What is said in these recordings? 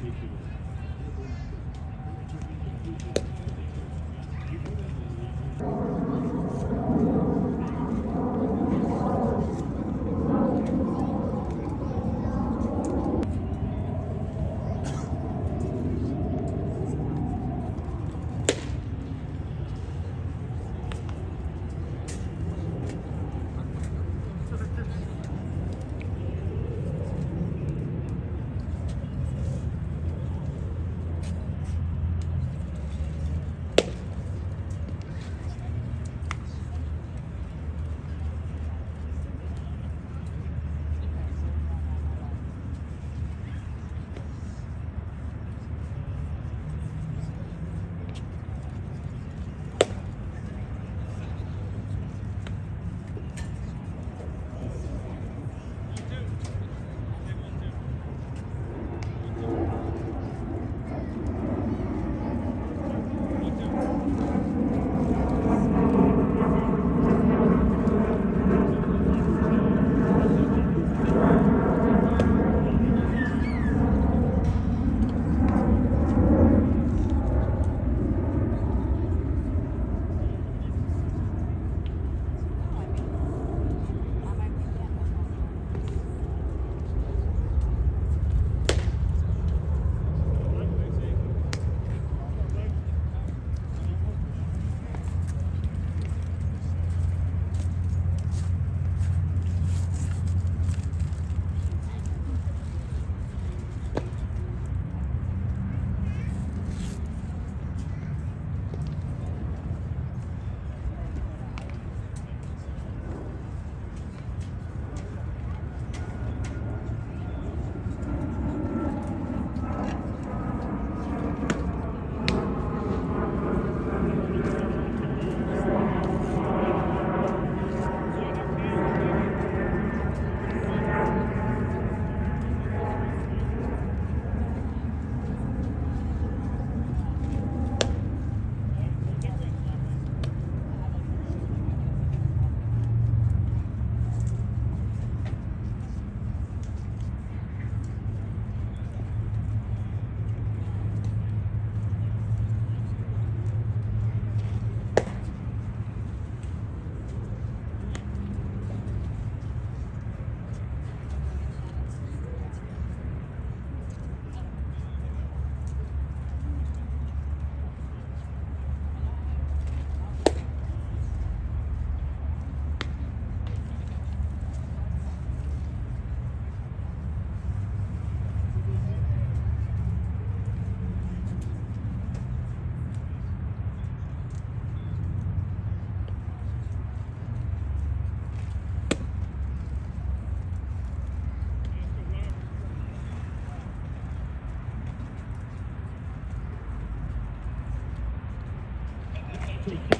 Thank you. Thank you.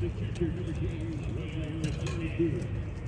Baseman number 44 is Nathan